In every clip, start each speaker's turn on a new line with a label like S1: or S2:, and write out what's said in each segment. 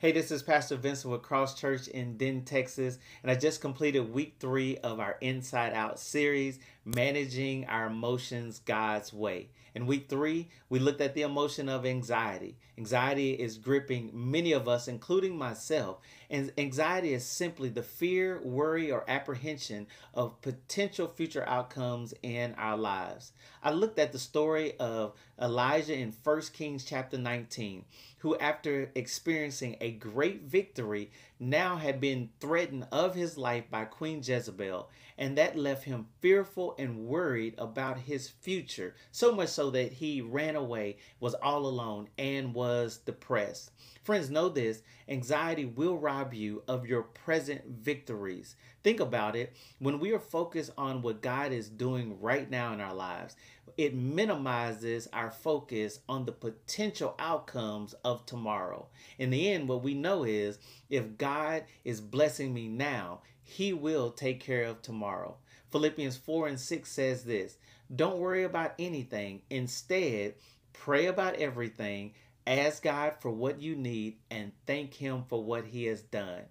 S1: Hey, this is Pastor Vincent with Cross Church in Denton, Texas, and I just completed week three of our Inside Out series, Managing Our Emotions God's Way. In week three, we looked at the emotion of anxiety. Anxiety is gripping many of us, including myself. And anxiety is simply the fear, worry, or apprehension of potential future outcomes in our lives. I looked at the story of Elijah in 1 Kings chapter 19, who, after experiencing a great victory, now had been threatened of his life by Queen Jezebel. And that left him fearful and worried about his future, so much so that he ran away, was all alone, and was depressed. Friends, know this anxiety will rob you of your present victories. Think about it. When we are focused on what God is doing right now in our lives, it minimizes our focus on the potential outcomes of tomorrow. In the end, what we know is if God is blessing me now, He will take care of tomorrow. Philippians 4 and 6 says this Don't worry about anything. Instead, pray about everything Ask God for what you need and thank Him for what He has done.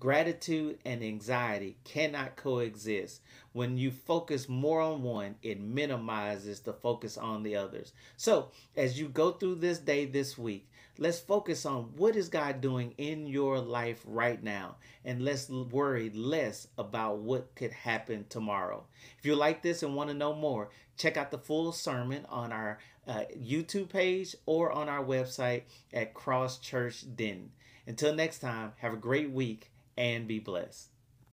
S1: Gratitude and anxiety cannot coexist. When you focus more on one, it minimizes the focus on the others. So, as you go through this day this week, let's focus on what is God doing in your life right now and let's worry less about what could happen tomorrow. If you like this and want to know more, check out the full sermon on our uh, YouTube page or on our website at Cross Church Denton. Until next time, have a great week and be blessed.